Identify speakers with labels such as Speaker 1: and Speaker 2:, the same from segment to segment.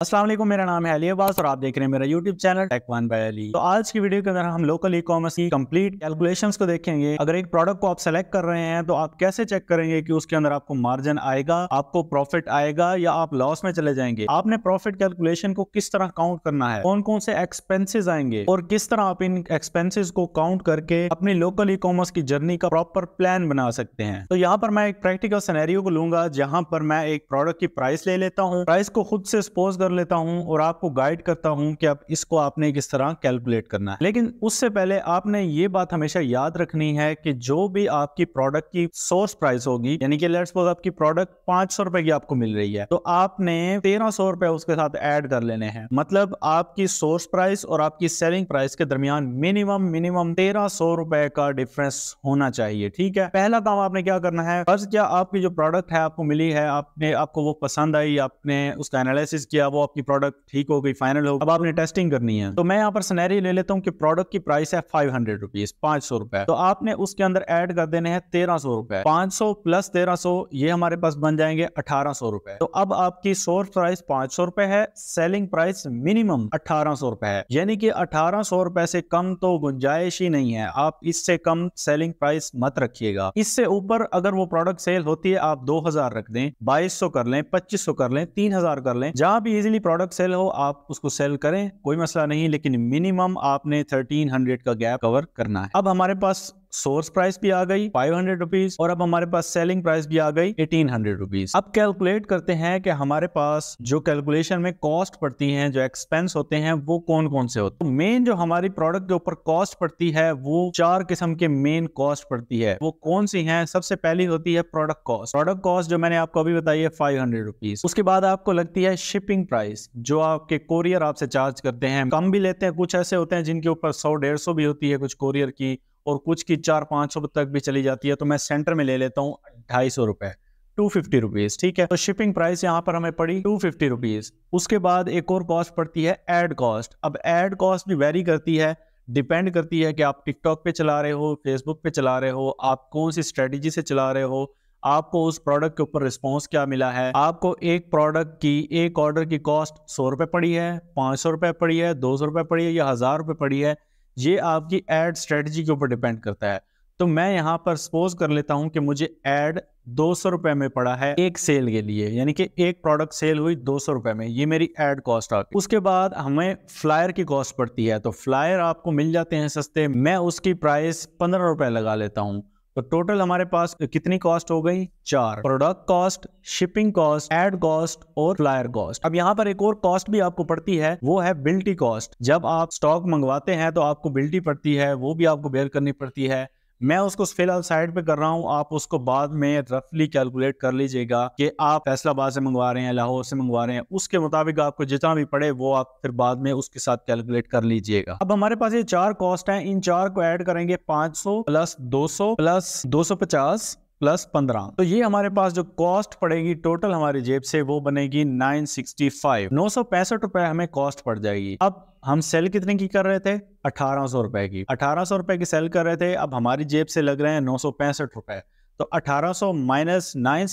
Speaker 1: वालेकुम, मेरा नाम है अली अब्बास और आप देख रहे हैं मेरा YouTube channel tech one by Ali तो आज की वीडियो के अंदर हम लोकल ई कॉमर्स की कंप्लीट कैलकुलेशंस को देखेंगे। अगर एक प्रोडक्ट को आप सेलेक्ट कर रहे हैं तो आप कैसे चेक करेंगे कि उसके अंदर आपको मार्जिन आएगा, आपको प्रॉफिट आएगा या आप लॉस में चले जाएँगे? आपने प्रॉफिट कैलकुलेशन को किस तरह काउंट करना है? कौन कौन से एक्सपेंसिस आएँगे? और किस तरह आप इन एक्सपेंसिस को काउंट करके अपनी लोकल ई कॉमर्स की जर्नी का प्रॉपर प्लान बना सकते हैं? तो यहाँ पर मैं एक प्रैक्टिकल सिनेरियो को लूँगा, जहाँ पर मैं एक प्रोडक्ट की प्राइस ले लेता हूँ। प्राइस को खुद से सपोज़ कर लेता हूँ और आपको गाइड करता हूँ कि आप इसको आपने किस तरह कैलकुलेट करना है। लेकिन उससे पहले आपने ये बात हमेशा याद रखनी है कि जो भी आपकी प्रोडक्ट की सोर्स प्राइस होगी, यानी कि लेट्स सपोज़ आपकी प्रोडक्ट पाँच सौ रुपए की आपको मिल रही है तो आपने तेरह सौ रुपए उसके साथ ऐड कर लेने हैं। मतलब आपकी सोर्स प्राइस और आपकी सेलिंग प्राइस के दरमियान मिनिमम मिनिमम तेरह सौ रुपए का डिफरेंस होना चाहिए, ठीक है? पहला काम आपने क्या करना है? फ़र्ज़ क्या आपकी जो प्रोडक्ट है, आपको मिली है, आपने, आपको वो पसंद आई, आपने उसका एनालिसिस किया, वो आपकी प्रोडक्ट ठीक हो गई फाइनल हो अब आपने टेस्टिंग करनी है। तो मैं यहाँ पर सनैरी ले लेता हूँ कि प्रोडक्ट की प्राइस है फाइव हंड्रेड रुपीज़ पाँच सौ रुपए। तो आपने उसके अंदर ऐड कर देने हैं तेरह सौ रुपए। पाँच सौ प्लस तेरह सौ, ये हमारे पास बन जाएँगे अठारह सौ रुपए। तो अब आपकी सोर्स प्राइस पाँच सौ रुपए है सेलिंग प्राइस मिनिमम अठारह सौ रुपए है। यानी कि अठारह सौ रुपए से कम तो गुंजाइश ही नहीं है। आप इससे कम सेलिंग प्राइस मत रखिएगा। इससे ऊपर अगर वो प्रोडक्ट सेल होती है, आप दो हज़ार रख दें, बाईस सौ कर लें, पच्चीस सौ कर लें, तीन हज़ार कर लें, जहाँ भी इजिली प्रोडक्ट सेल हो, आप उसको सेल करें, कोई मसला नहीं, लेकिन मिनिमम आपने थर्टीन हंड्रेड का गैप कवर करना है। अब हमारे पास सोर्स प्राइस भी आ गई फाइव हंड्रेड रुपीज़ और अब हमारे पास सेलिंग प्राइस भी आ गई एटीन हंड्रेड रुपीज़ अब कैलकुलेट करते हैं कि हमारे पास जो कैलकुलेशन में कॉस्ट पड़ती है, जो एक्सपेंस होते हैं, वो कौन कौन से होते मेन जो हमारी प्रोडक्ट के ऊपर कॉस्ट पड़ती है, वो चार किस्म के मेन कॉस्ट पड़ती है। वो कौन सी है? सबसे पहली होती है प्रोडक्ट कॉस्ट प्रोडक्ट कॉस्ट जो मैंने आपको अभी बताई है फाइव हंड्रेड रुपीज़ उसके बाद आपको लगती है शिपिंग प्राइस जो आपके कोरियर आपसे चार्ज करते हैं। कम भी लेते हैं, कुछ ऐसे होते हैं जिनके ऊपर सौ डेढ़ सौ भी होती है कुछ कोरियर की और कुछ की चार पाँच सौ तक भी चली जाती है तो मैं सेंटर में ले लेता हूँ ढाई सौ रुपए, टू फिफ्टी रुपीज़, ठीक है? तो शिपिंग प्राइस यहाँ पर हमें पड़ी टू फिफ्टी रुपीज़। उसके बाद एक और कॉस्ट पड़ती है एड कॉस्ट। अब एड कॉस्ट भी वेरी करती है, डिपेंड करती है कि आप टिकटॉक पे चला रहे हो, फेसबुक पे चला रहे हो, आप कौन सी स्ट्रेटेजी से चला रहे हो, आपको उस प्रोडक्ट के ऊपर रिस्पॉन्स क्या मिला है? आपको एक प्रोडक्ट की, एक ऑर्डर की कॉस्ट सौ रुपए पड़ी है, पाँच सौ रुपए पड़ी है, दो सौ रुपए पड़ी है या हज़ार रुपए पड़ी है ये आपकी एड स्ट्रेटजी के ऊपर डिपेंड करता है। तो मैं यहाँ पर सपोज़ कर लेता हूँ कि मुझे एड दो सौ रुपए में पड़ा है एक सेल के लिए, यानी कि एक प्रोडक्ट सेल हुई दो सौ रुपए में। ये मेरी एड कॉस्ट आ गई। उसके बाद हमें फ्लायर की कॉस्ट पड़ती है तो फ्लायर आपको मिल जाते हैं सस्ते। मैं उसकी प्राइस पंद्रह रुपए लगा लेता हूँ। तो टोटल हमारे पास कितनी कॉस्ट हो गई? चार। Product cost shipping cost ad cost और फ्लायर कॉस्ट अब यहाँ पर एक और कॉस्ट भी आपको पड़ती है, वो है बिल्टी कॉस्ट जब आप स्टॉक मंगवाते हैं तो आपको बिल्टी पड़ती है, वो भी आपको बेयर करनी पड़ती है। मैं उसको फ़िलहाल साइड पे कर रहा हूँ। आप उसको बाद में रफली कैलकुलेट कर लीजिएगा कि आप फैसलाबाद से मंगवा रहे हैं, लाहौर से मंगवा रहे हैं। उसके मुताबिक आपको जितना भी पड़े वो आप फिर बाद में उसके साथ कैलकुलेट कर लीजिएगा। अब हमारे पास ये चार कॉस्ट हैं। इन चार को ऐड करेंगे 500 प्लस 200 प्लस 250 प्लस पंद्रह। तो ये हमारे पास जो कॉस्ट पड़ेगी टोटल हमारी जेब से वो बनेगी नाइन सिक्सटी फाइव नौ सौ पैंसठ रुपए हमें कॉस्ट पड़ जाएगी। अब हम सेल कितने की कर रहे थे? अठारह सौ रुपए की। अठारह सौ रुपए की सेल कर रहे थे, अब हमारी जेब से लग रहे हैं नौ सौ पैंसठ रुपए। तो 1800 माइनस नाइन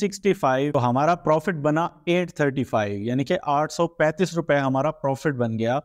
Speaker 1: तो हमारा प्रॉफिट बना 835 यानी कि आठ सौ पैंतीस रुपए हमारा प्रॉफिट बन गया।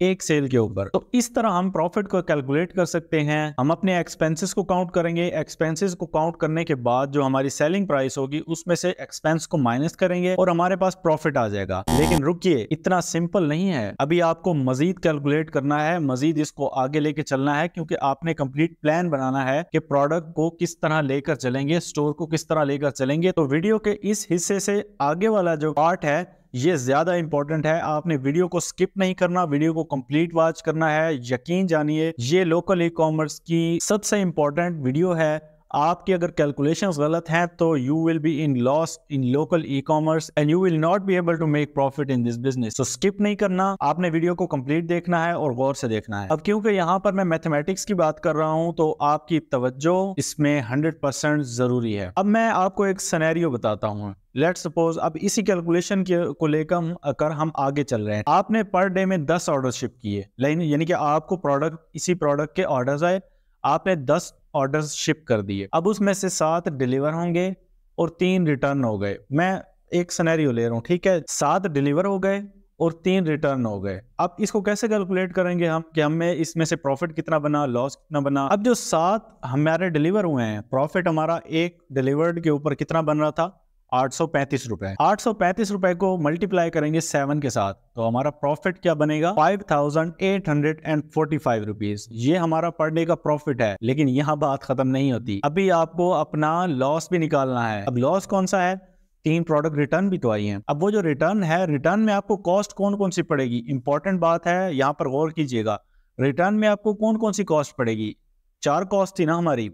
Speaker 1: एक सेल के ऊपर। तो इस तरह हम प्रॉफिट को कैलकुलेट कर सकते हैं। हम अपने एक्सपेंसेस को काउंट करेंगे। एक्सपेंसेस को काउंट करने के बाद जो हमारी सेलिंग प्राइस होगी, उसमें से एक्सपेंस को माइनस करेंगे और हमारे पास प्रॉफिट आ जाएगा। लेकिन रुकिए, इतना सिंपल नहीं है। अभी आपको मजीद कैलकुलेट करना है, मजीद इसको आगे लेके चलना है, क्योंकि आपने कंप्लीट प्लान बनाना है कि प्रोडक्ट को किस तरह लेकर चलेंगे स्टोर को किस तरह लेकर चलेंगे। तो वीडियो के इस हिस्से से आगे वाला जो पार्ट है ये ज़्यादा इंपॉर्टेंट है। आपने वीडियो को स्किप नहीं करना वीडियो को कंप्लीट वॉच करना है। यकीन जानिए, ये लोकल ई कॉमर्स की सबसे इंपॉर्टेंट वीडियो है। आपकी अगर कैलकुलेशन गलत हैं तो you will be in loss in local e commerce and you will not be able to make profit in this business तो स्किप नहीं करना, आपने वीडियो को कंप्लीट देखना है और गौर से देखना है। अब क्योंकि यहाँ पर मैं मैथमेटिक्स की बात कर रहा हूँ तो आपकी तवज्जो इसमें हंड्रेड परसेंट ज़रूरी है। अब मैं आपको एक सनेरियो बताता हूँ। लेट सपोज़ अब इसी कैलकुलेशन के, को लेकर कर हम आगे चल रहे हैं। आपने पर डे में दस ऑर्डर शिप किए। यानी कि आपको प्रोडक्ट इसी प्रोडक्ट के ऑर्डर्स आए। आपने दस ऑर्डर्स शिप कर दिए। अब उसमें से सात डिलीवर होंगे और तीन रिटर्न हो गए। मैं एक सनेरियो ले रहा हूँ, ठीक है? सात डिलीवर हो गए और तीन रिटर्न हो गए। अब इसको कैसे कैलकुलेट करेंगे हम कि हमें इसमें से प्रॉफिट कितना बना लॉस कितना बना? अब जो सात हमारे डिलीवर हुए हैं प्रॉफिट हमारा एक डिलीवर्ड के ऊपर कितना बन रहा था? आठ सौ पैंतीस रुपए। आठ सौ पैंतीस रुपए को मल्टीप्लाई करेंगे सेवन के साथ तो हमारा प्रॉफिट क्या बनेगा? Five thousand eight hundred and forty five rupees ये हमारा पर डे का प्रॉफिट है, लेकिन यहाँ बात खत्म नहीं होती। अभी आपको अपना लॉस भी निकालना है। अब लॉस कौन सा है? तीन प्रोडक्ट रिटर्न भी तो आई हैं। अब वो जो रिटर्न है रिटर्न में आपको कॉस्ट कौन कौन सी पड़ेगी? इंपॉर्टेंट बात है, यहाँ पर गौर कीजिएगा। रिटर्न में आपको कौन कौन सी कॉस्ट पड़ेगी? चार कॉस्ट थी ना हमारी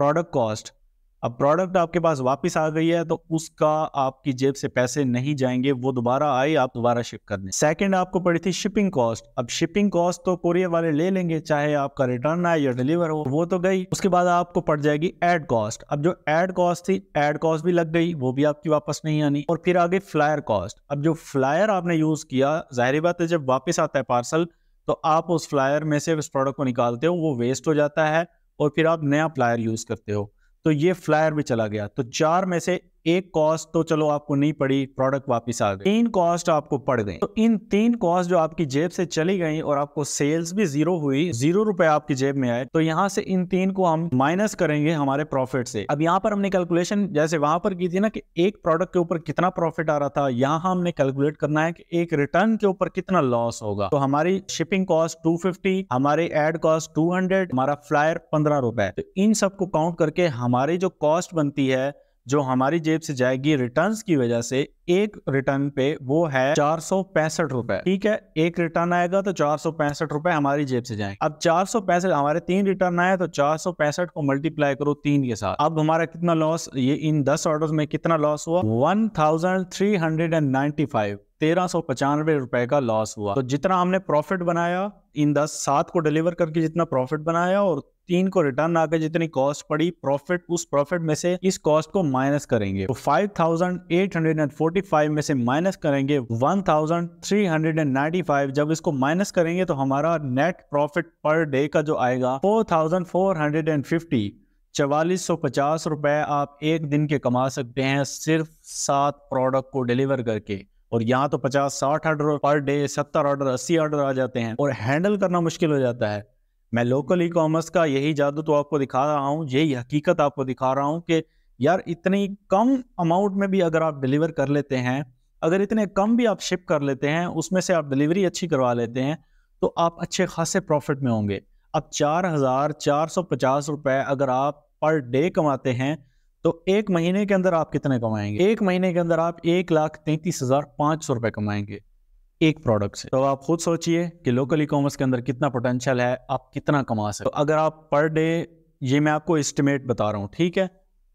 Speaker 1: प्रोडक्ट कॉस्ट अब प्रोडक्ट आपके पास वापस आ गई है तो उसका आपकी जेब से पैसे नहीं जाएँगे, वो दोबारा आए, आप दोबारा शिप करने सेकंड आपको पड़ी थी शिपिंग कॉस्ट अब शिपिंग कॉस्ट तो कोरियर वाले ले लेंगे, चाहे आपका रिटर्न आए या डिलीवर हो, वो तो गई। उसके बाद आपको पड़ जाएगी एड कॉस्ट अब जो एड कॉस्ट थी एड कॉस्ट भी लग गई, वो भी आपकी वापस नहीं आनी। और फिर आगे फ्लायर कॉस्ट अब जो फ्लायर आपने यूज़ किया, ज़ाहिर बात है जब वापिस आता है पार्सल तो आप उस फ्लायर में से उस प्रोडक्ट को निकालते हो, वो वेस्ट हो जाता है, और फिर आप नया फ्लायर यूज़ करते हो। तो ये फ्लायर भी चला गया। तो चार में से एक कॉस्ट तो चलो आपको नहीं पड़ी प्रोडक्ट वापस आ गई। तीन कॉस्ट आपको पड़ गई। तो इन तीन कॉस्ट जो आपकी जेब से चली गई और आपको सेल्स भी ज़ीरो हुई ज़ीरो रुपए आपकी जेब में आए तो यहाँ से इन तीन को हम माइनस करेंगे हमारे प्रॉफिट से। अब यहाँ पर हमने कैलकुलेशन जैसे वहाँ पर की थी ना कि एक प्रोडक्ट के ऊपर कितना प्रॉफिट आ रहा था, यहाँ हमने कैलकुलेट करना है कि एक रिटर्न के ऊपर कितना लॉस होगा। तो हमारी शिपिंग कॉस्ट टू हमारे एड कॉस्ट टू हमारा फ्लायर पंद्रह रुपए। तो इन सबको काउंट करके हमारी जो कॉस्ट बनती है जो हमारी जेब से जाएगी रिटर्न की वजह से, एक रिटर्न पे वो है चार सौ पैंसठ रुपए। ठीक है? एक रिटर्न आएगा तो चार सौ पैंसठ रुपए हमारी जेब से जाएँगे। अब चार सौ पैंसठ, हमारे तीन रिटर्न आए तो चार सौ पैंसठ को मल्टीप्लाई करो तीन के साथ। अब हमारा कितना लॉस ये इन दस ऑर्डर में कितना लॉस हुआ? One thousand three hundred and ninety five तेरह सौ पचानवे रुपए का लॉस हुआ। तो जितना हमने प्रॉफिट बनाया, इन दस सात को डिलीवर करके जितना प्रॉफिट बनाया और तीन को रिटर्न आकर जितनी कॉस्ट पड़ी प्रॉफिट उस प्रॉफिट में से इस कॉस्ट को माइनस करेंगे। तो 5845 में से माइनस करेंगे 1395 जब इसको माइनस करेंगे तो हमारा नेट प्रॉफिट पर डे का जो आएगा 4450 चवालीस सौ पचास रुपए आप एक दिन के कमा सकते हैं सिर्फ़ सात प्रोडक्ट को डिलीवर करके। और यहाँ तो पचास साठ ऑर्डर पर डे सत्तर ऑर्डर अस्सी ऑर्डर आ जाते हैं और हैंडल करना मुश्किल हो जाता है। मैं लोकल ई कॉमर्स का यही जादू तो आपको दिखा रहा हूँ, यही हकीकत आपको दिखा रहा हूँ कि यार इतनी कम अमाउंट में भी अगर आप डिलीवर कर लेते हैं, अगर इतने कम भी आप शिप कर लेते हैं, उसमें से आप डिलीवरी अच्छी करवा लेते हैं तो आप अच्छे खासे प्रॉफिट में होंगे। अब चार हज़ार चार सौ पचास रुपये अगर आप पर डे कमाते हैं तो एक महीने के अंदर आप कितने कमाएँगे? एक महीने के अंदर आप एक लाख तैंतीस हज़ार पाँच सौ रुपये कमाएँगे, एक प्रोडक्ट से। तो आप खुद सोचिए कि लोकल ई कॉमर्स के अंदर कितना पोटेंशियल है, आप कितना कमा सकते तो अगर आप पर डे ये मैं आपको एस्टिमेट बता रहा हूँ, ठीक है?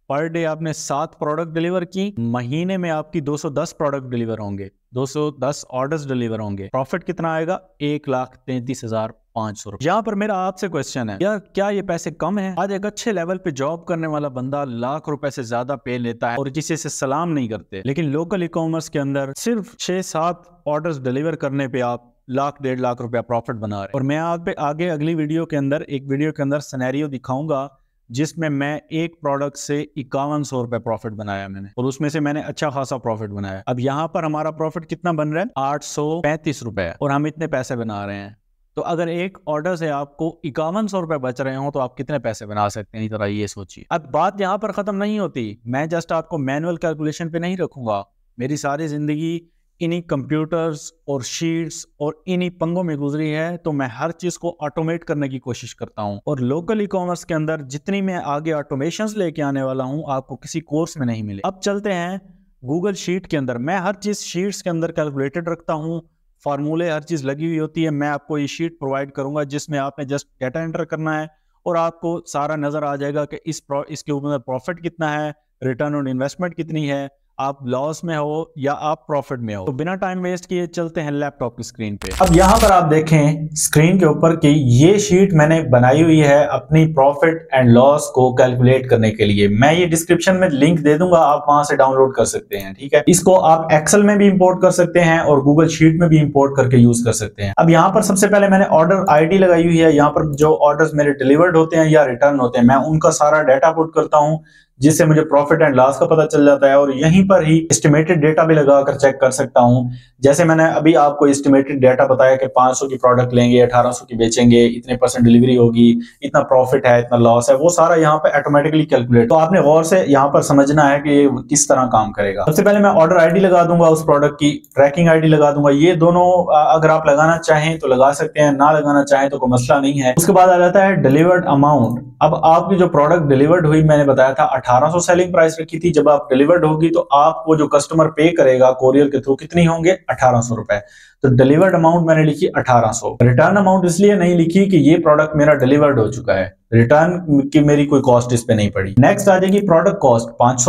Speaker 1: पर डे आपने सात प्रोडक्ट डिलीवर की, महीने में आपकी 210 प्रोडक्ट डिलीवर होंगे 210 ऑर्डर्स डिलीवर होंगे। प्रॉफिट कितना आएगा? एक लाख तैतीस हज़ार पाँच सौ यहाँ पर मेरा आपसे क्वेश्चन है यार क्या ये पैसे कम है? आज एक अच्छे लेवल पे जॉब करने वाला बंदा लाख रुपए से ज़्यादा पे लेता है और किसी से सलाम नहीं करते। लेकिन लोकल ई कॉमर्स के अंदर सिर्फ़ छह सात ऑर्डर्स डिलीवर करने पे आप लाख, डेढ़ लाख रुपया प्रॉफिट बना रहे और मैं आप पे आगे अगली वीडियो के अंदर, एक वीडियो के अंदर सनेरियो दिखाऊँगा, जिसमें मैं एक प्रोडक्ट से इक्यावन सौ रुपए प्रॉफिट बनाया मैंने और उसमें से मैंने अच्छा खासा प्रॉफिट बनाया। अब यहाँ पर हमारा प्रॉफिट कितना बन रहा है? आठ सौ पैंतीस रुपए। और हम इतने पैसे बना रहे हैं। तो अगर एक ऑर्डर से आपको इक्यावन सौ रुपए बच रहे हो तो आप कितने पैसे बना सकते हैं? जरा ये सोचिए। अब बात यहाँ पर खत्म नहीं होती। मैं जस्ट आपको मैनुअल कैलकुलेशन पे नहीं रखूँगा। मेरी सारी ज़िंदगी इन्हीं कंप्यूटर्स और शीट्स और इन्हीं पंगों में गुजरी है तो मैं हर चीज़ को ऑटोमेट करने की कोशिश करता हूँ। और लोकल ई कॉमर्स के अंदर जितनी मैं आगे ऑटोमेशन लेके आने वाला हूँ, आपको किसी कोर्स में नहीं मिले अब चलते हैं गूगल शीट के अंदर। मैं हर चीज़ शीट्स के अंदर कैलकुलेटेड रखता हूँ। फार्मूले हर चीज़ लगी हुई होती है, मैं आपको ये शीट प्रोवाइड करूँगा जिसमें आपने जस्ट डेटा एंटर करना है और आपको सारा नज़र आ जाएगा कि इस इसके ऊपर प्रॉफिट कितना है रिटर्न ऑन इन्वेस्टमेंट कितनी है आप लॉस में हो या आप प्रॉफिट में हो। तो बिना टाइम वेस्ट किए चलते हैं लैपटॉप की स्क्रीन पे। अब यहाँ पर आप देखें स्क्रीन के ऊपर कि ये शीट मैंने बनाई हुई है अपनी प्रॉफिट एंड लॉस को कैलकुलेट करने के लिए। मैं ये डिस्क्रिप्शन में लिंक दे दूँगा, आप वहाँ से डाउनलोड कर सकते हैं, ठीक है? इसको आप एक्सेल में भी इम्पोर्ट कर सकते हैं और गूगल शीट में भी इंपोर्ट करके यूज़ कर सकते हैं। अब यहाँ पर सबसे पहले मैंने ऑर्डर आईडी लगाई हुई है। यहाँ पर जो ऑर्डर मेरे डिलीवर्ड होते हैं या रिटर्न होते हैं, मैं उनका सारा डाटा पुट करता हूँ। जिससे मुझे प्रॉफिट एंड लॉस का पता चल जाता है और यहीं पर ही एस्टिमेटेड डेटा भी लगाकर चेक कर सकता हूँ। जैसे मैंने अभी आपको एस्टिमेटेड डेटा बताया कि 500 की प्रोडक्ट लेंगे 1800 की बेचेंगे, इतने परसेंट डिलीवरी होगी, इतना प्रॉफिट है, इतना लॉस है, वो सारा यहाँ पे ऑटोमेटिकली कैलकुलेट तो आपने गौर से यहाँ पर समझना है कि ये किस तरह काम करेगा। सबसे पहले मैं ऑर्डर आईडी लगा दूँगा उस प्रोडक्ट की ट्रैकिंग आईडी लगा दूँगा। ये दोनों अगर आप लगाना चाहें तो लगा सकते हैं, ना लगाना चाहें तो कोई मसला नहीं है। उसके बाद आ जाता है डिलीवर्ड अमाउंट अब आपकी जो प्रोडक्ट डिलीवर्ड हुई, मैंने बताया था 1800 सेलिंग प्राइस रखी थी, जब आप डिलीवर्ड होगी तो आपको जो कस्टमर पे करेगा कोरियर के थ्रू कितनी होंगे? अठारह सौ रुपए। तो डिलीवर्ड अमाउंट मैंने लिखी 1800 रिटर्न अमाउंट इसलिए नहीं लिखी कि ये प्रोडक्ट मेरा डिलीवर्ड हो चुका है। रिटर्न की मेरी कोई कॉस्ट इस पे नहीं पड़ी। नेक्स्ट आ जाएगी प्रोडक्ट कॉस्ट पाँच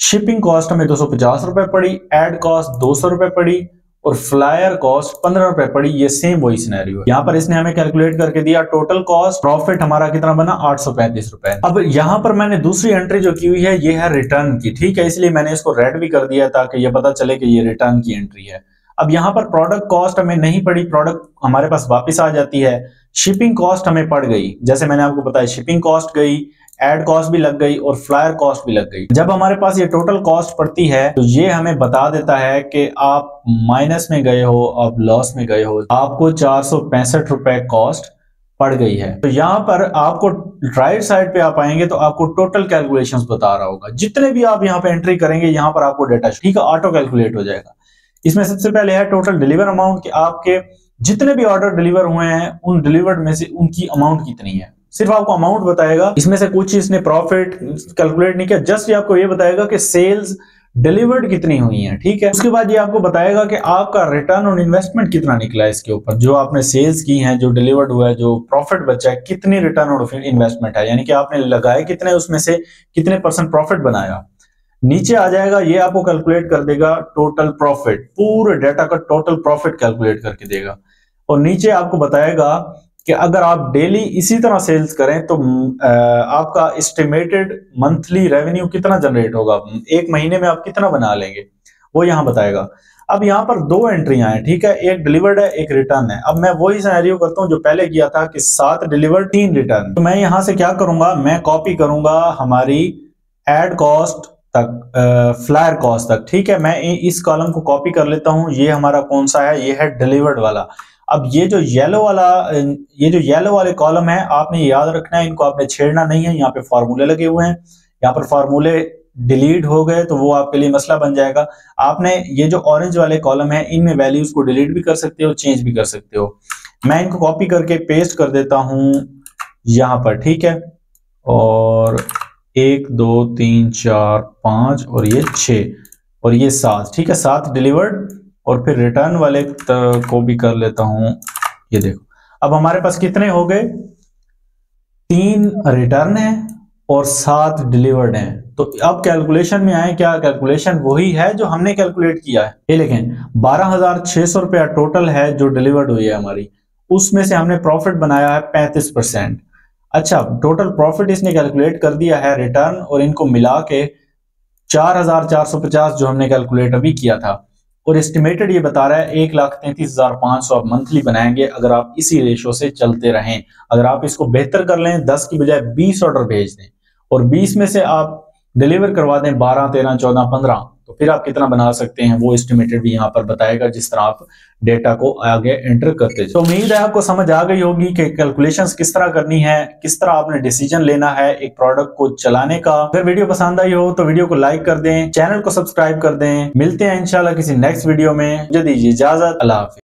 Speaker 1: शिपिंग कॉस्ट हमें दो पड़ी। एड कॉस्ट दो पड़ी। और फ्लायर कॉस्ट पंद्रह रुपए पड़ी, ये सेम वही सिनेरियो है। यहाँ पर इसने हमें कैलकुलेट करके दिया टोटल कॉस्ट प्रॉफिट हमारा कितना बना? आठ सौ पैंतीस रुपए। अब यहाँ पर मैंने दूसरी एंट्री जो की हुई है, ये है रिटर्न की, ठीक है? इसलिए मैंने इसको रेड भी कर दिया ताकि ये पता चले कि ये रिटर्न की एंट्री है। अब यहाँ पर प्रोडक्ट कॉस्ट हमें नहीं पड़ी प्रोडक्ट हमारे पास वापस आ जाती है। शिपिंग कॉस्ट हमें पड़ गई। जैसे मैंने आपको बताया शिपिंग कॉस्ट गई एड कॉस्ट भी लग गई और फ्लायर कॉस्ट भी लग गई। जब हमारे पास ये टोटल कॉस्ट पड़ती है तो ये हमें बता देता है कि आप माइनस में गए हो, आप लॉस में गए हो, आपको चार सौ पैंसठ रुपए कॉस्ट पड़ गई है। तो यहाँ पर आपको राइट साइड पे आप आएँगे तो आपको टोटल कैलकुलेशंस बता रहा होगा। जितने भी आप यहाँ पे एंट्री करेंगे, यहाँ पर आपको डेटा ठीक है ऑटो कैलकुलेट हो जाएगा। इसमें सबसे पहले है टोटल डिलीवर अमाउंट कि आपके जितने भी ऑर्डर डिलीवर हुए हैं, उन डिलीवर्ड में से उनकी अमाउंट कितनी है। सिर्फ़ आपको अमाउंट बताएगा। इसमें से कुछ इसने प्रॉफिट कैलकुलेट नहीं किया। जस्ट ये आपको ये बताएगा कि सेल्स डिलीवर्ड कितनी हुई है, ठीक है? उसके बाद ये आपको बताएगा कि आपका रिटर्न ऑन इन्वेस्टमेंट कितना निकला है इसके ऊपर। जो आपने सेल्स की हैं, जो डिलीवर्ड हुआ है, जो प्रॉफिट बचा है, कितनी रिटर्न ऑन इन्वेस्टमेंट है? यानी कि आपने लगाए कितने, उसमें से कितने परसेंट प्रॉफिट बनाया? नीचे आ जाएगा, ये आपको कैलकुलेट कर देगा टोटल प्रॉफिट पूरे डेटा का टोटल प्रॉफिट कैलकुलेट करके देगा। और नीचे आपको बताएगा कि अगर आप डेली इसी तरह सेल्स करें तो आपका एस्टिमेटेड मंथली रेवेन्यू कितना जनरेट होगा? एक महीने में आप कितना बना लेंगे? वो यहाँ बताएगा। अब यहाँ पर दो एंट्रियाँ हैं ठीक है? एक डिलीवर्ड है, एक रिटर्न है। अब मैं वही सैनरियो करता हूँ जो पहले किया था कि सात डिलीवर्ड तीन रिटर्न तो मैं यहाँ से क्या करूँगा? मैं कॉपी करूँगा हमारी एड कॉस्ट तक फ्लायर कॉस्ट तक, ठीक है? मैं इस कॉलम को कॉपी कर लेता हूँ। ये हमारा कौन सा है? ये है डिलीवर्ड वाला। अब ये जो येलो वाला, ये जो येलो वाले कॉलम है, आपने याद रखना है, इनको आपने छेड़ना नहीं है, यहाँ पे फार्मूले लगे हुए हैं। यहाँ पर फार्मूले डिलीट हो गए तो वो आपके लिए मसला बन जाएगा। आपने ये जो ऑरेंज वाले कॉलम है, इनमें वैल्यूज़ को डिलीट भी कर सकते हो चेंज भी कर सकते हो। मैं इनको कॉपी करके पेस्ट कर देता हूँ यहाँ पर, ठीक है? और एक, दो, तीन, चार, पाँच और ये छ और ये सात, ठीक है? सात डिलीवर्ड और फिर रिटर्न वाले को भी कर लेता हूँ। ये देखो। अब हमारे पास कितने हो गए? तीन रिटर्न है और सात डिलीवर्ड हैं। तो अब कैलकुलेशन में आए, क्या कैलकुलेशन वही है जो हमने कैलकुलेट किया है? ये लेकिन बारह हज़ार छह सौ रुपया टोटल है जो डिलीवर्ड हुई है हमारी। उसमें से हमने प्रॉफिट बनाया है पैंतीस परसेंट। अच्छा टोटल प्रॉफिट इसने कैलकुलेट कर दिया है रिटर्न और इनको मिला के चार हज़ार चार सौ पचास जो हमने कैलकुलेट अभी किया था। और एस्टिमेटेड ये बता रहा है एक लाख तैंतीस हज़ार पाँच सौ आप मंथली बनाएँगे अगर आप इसी रेशो से चलते रहें। अगर आप इसको बेहतर कर लें, दस की बजाय बीस ऑर्डर भेज दें। और बीस में से आप डिलीवर करवा दें बारह, तेरह, चौदह, पंद्रह। तो फिर आप कितना बना सकते हैं वो एस्टिमेटेड भी यहाँ पर बताएगा जिस तरह आप डेटा को आगे एंटर करते तो उम्मीद है आपको समझ आ गई होगी कि कैलकुलेशंस किस तरह करनी है, किस तरह आपने डिसीज़न लेना है एक प्रोडक्ट को चलाने का। अगर वीडियो पसंद आई हो तो वीडियो को लाइक कर दें चैनल को सब्सक्राइब कर दें। मिलते हैं इंशाल्लाह किसी नेक्स्ट वीडियो में। मुझे दीजिए इजाज़त, अल्लाह